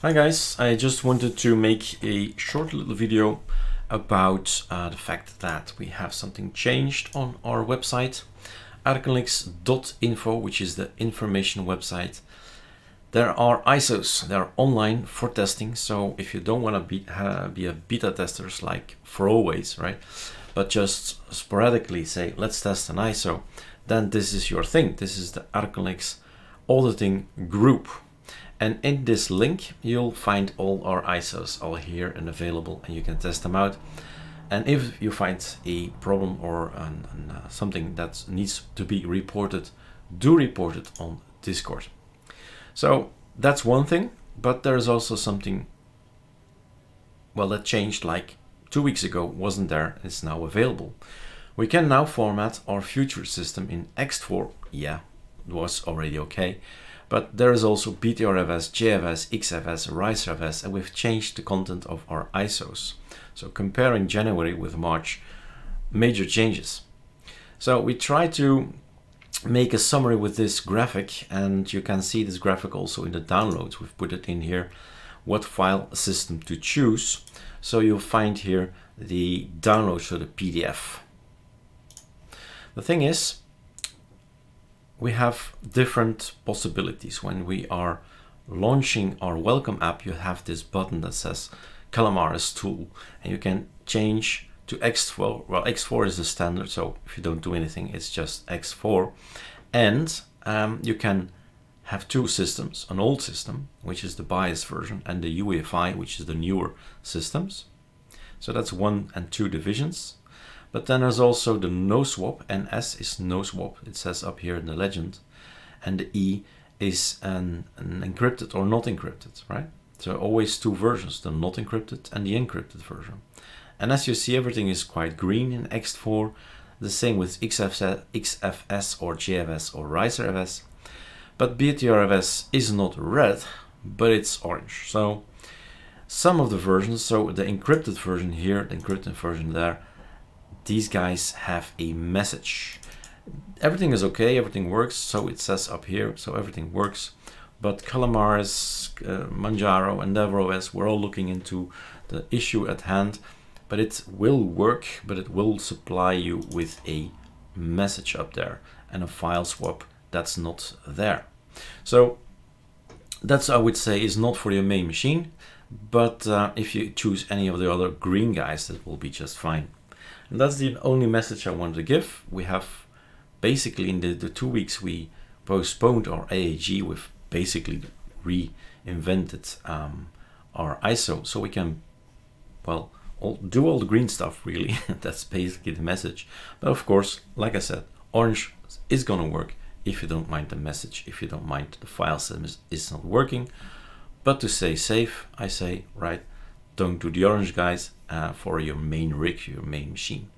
Hi guys, I just wanted to make a short little video about uh, the fact that we have something changed on our website arcolinux.info which is the information website. There are ISOs they are online for testing. So if you don't want to be, uh, be a beta testers like for always right? But just sporadically say let's test an ISO then this is your thing. This is the ArcoLinux auditing group and in this link, you'll find all our ISOs all here and available and you can test them out. And if you find a problem or an, an, uh, something that needs to be reported, do report it on Discord. So that's one thing, but there is also something, well, that changed like two weeks ago, wasn't there, it's now available. We can now format our future system in ext4. Yeah, it was already okay but there is also BTRFS, JFS, XFS, ReiserFS, and we've changed the content of our ISOs. So comparing January with March, major changes. So we try to make a summary with this graphic and you can see this graphic also in the downloads. We've put it in here, what file system to choose. So you'll find here the download, so the PDF. The thing is, we have different possibilities. When we are launching our welcome app, you have this button that says Calamares tool and you can change to ext4. Well, ext4 is the standard, so if you don't do anything, it's just ext4. And um, you can have two systems, an old system, which is the BIOS version, and the UEFI, which is the newer systems. So that's one and two divisions. But then there's also the no swap, NS is no swap, it says up here in the legend. And the E is an, an encrypted or not encrypted, right? So always two versions, the not encrypted and the encrypted version. And as you see, everything is quite green in ext4. The same with XFS, XFS or JFS or ReiserFS. But BTRFS is not red, but it's orange. So some of the versions, so the encrypted version here, the encrypted version there, these guys have a message. Everything is okay, everything works, so it says up here, so everything works. But Calamares, uh, Manjaro, and EndeavourOS, we're all looking into the issue at hand, but it will work, but it will supply you with a message up there and a file swap that's not there. So that's I would say is not for your main machine, but uh, if you choose any of the other green guys, that will be just fine. And that's the only message I wanted to give. We have basically in the, the two weeks we postponed our AAG, we've basically reinvented um, our ISO so we can, well, all, do all the green stuff really. that's basically the message. But of course, like I said, orange is gonna work if you don't mind the message, if you don't mind the file system is, is not working. But to stay safe, I say, right, don't do the orange guys uh, for your main rig, your main machine.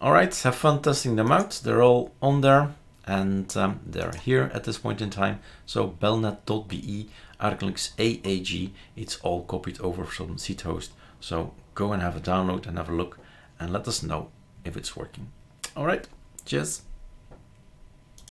All right, have fun testing them out. They're all on there and um, they're here at this point in time. So belnet.be, ArcoLinux AAG, it's all copied over from Seedhost. So go and have a download and have a look and let us know if it's working. All right, cheers.